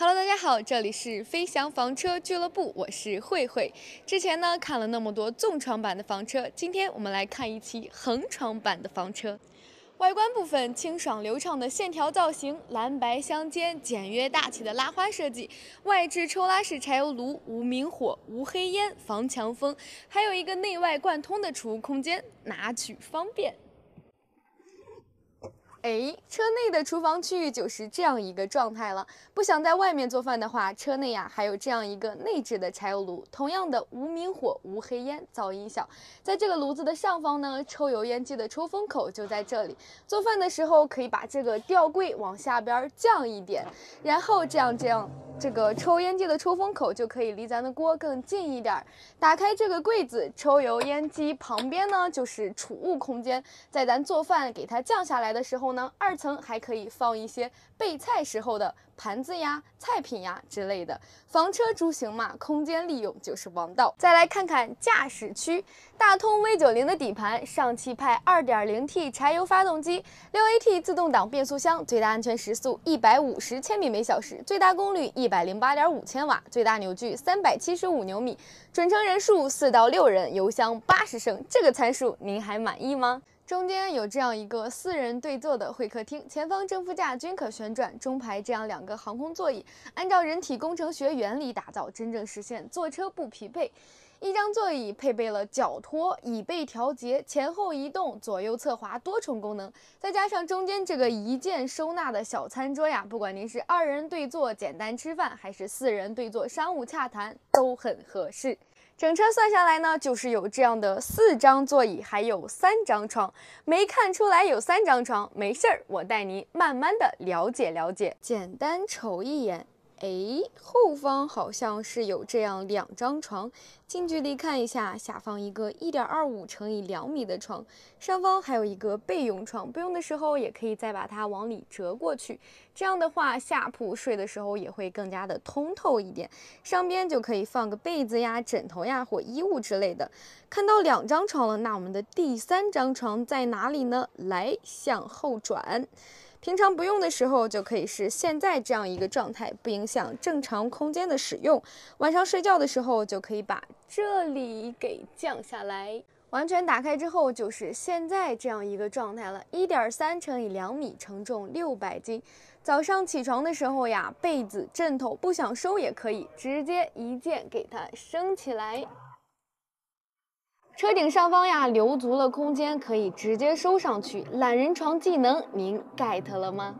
Hello，大家好，这里是飞翔房车俱乐部，我是慧慧。之前呢看了那么多纵床版的房车，今天我们来看一期横床版的房车。外观部分清爽流畅的线条造型，蓝白相间，简约大气的拉花设计。外置抽拉式柴油炉，无明火，无黑烟，防强风，还有一个内外贯通的储物空间，拿取方便。哎，车内的厨房区域就是这样一个状态了。不想在外面做饭的话，车内呀还有这样一个内置的柴油炉，同样的无明火、无黑烟，噪音小。在这个炉子的上方呢，抽油烟机的抽风口就在这里。做饭的时候可以把这个吊柜往下边降一点，然后这样这样。这个抽烟机的抽风口就可以离咱的锅更近一点儿。打开这个柜子，抽油烟机旁边呢就是储物空间，在咱做饭给它降下来的时候呢，二层还可以放一些备菜时候的。盘子呀、菜品呀之类的，房车出行嘛，空间利用就是王道。再来看看驾驶区，大通 V 九零的底盘，上汽派 2.0T 柴油发动机，6AT 自动挡变速箱，最大安全时速150千米每小时，最大功率一百零八点五千瓦，最大扭矩三百七十五牛米，准乘人数四到六人，油箱八十升，这个参数您还满意吗？中间有这样一个四人对坐的会客厅，前方正副驾均可旋转，中排这样两个航空座椅，按照人体工程学原理打造，真正实现坐车不疲惫。一张座椅配备了脚托、椅背调节、前后移动、左右侧滑多重功能，再加上中间这个一键收纳的小餐桌呀，不管您是二人对坐简单吃饭，还是四人对坐商务洽谈，都很合适。整车算下来呢，就是有这样的四张座椅，还有三张床。没看出来有三张床，没事儿，我带您慢慢的了解了解。简单瞅一眼。哎，后方好像是有这样两张床，近距离看一下，下方一个一点二五乘以两米的床，上方还有一个备用床，不用的时候也可以再把它往里折过去，这样的话下铺睡的时候也会更加的通透一点。上边就可以放个被子呀、枕头呀或衣物之类的。看到两张床了，那我们的第三张床在哪里呢？来，向后转。平常不用的时候，就可以是现在这样一个状态，不影响正常空间的使用。晚上睡觉的时候，就可以把这里给降下来，完全打开之后，就是现在这样一个状态了。一点三乘以两米，承重六百斤。早上起床的时候呀，被子、枕头不想收也可以，直接一键给它升起来。车顶上方呀，留足了空间，可以直接收上去。懒人床技能，您 get 了吗？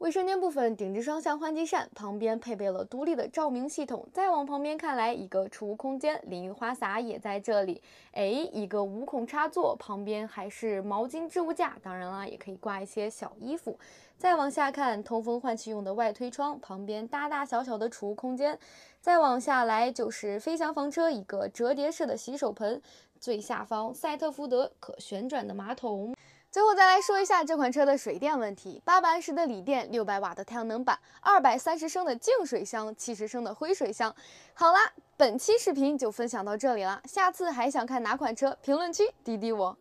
卫生间部分，顶置双向换气扇，旁边配备了独立的照明系统。再往旁边看来，一个储物空间，淋浴花洒也在这里。哎，一个五孔插座，旁边还是毛巾置物架，当然了，也可以挂一些小衣服。再往下看，通风换气用的外推窗，旁边大大小小的储物空间。再往下来就是飞翔房车一个折叠式的洗手盆，最下方赛特福德可旋转的马桶。最后再来说一下这款车的水电问题：八百安时的锂电，六百瓦的太阳能板，二百三十升的净水箱，七十升的灰水箱。好啦，本期视频就分享到这里了，下次还想看哪款车？评论区滴滴我。